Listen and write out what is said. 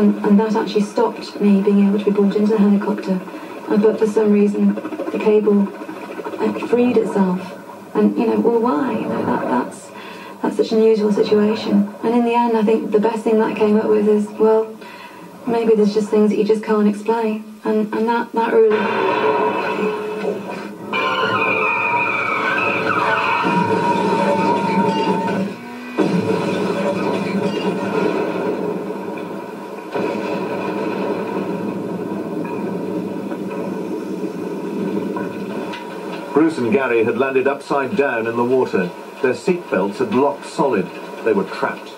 and, and that actually stopped me being able to be brought into the helicopter. But for some reason, the cable freed itself. And, you know, well, why? You know, that, that's, that's such an unusual situation. And in the end, I think the best thing that I came up with is, well, maybe there's just things that you just can't explain. And, and that, that really... Bruce and Gary had landed upside down in the water. Their seatbelts had locked solid. They were trapped.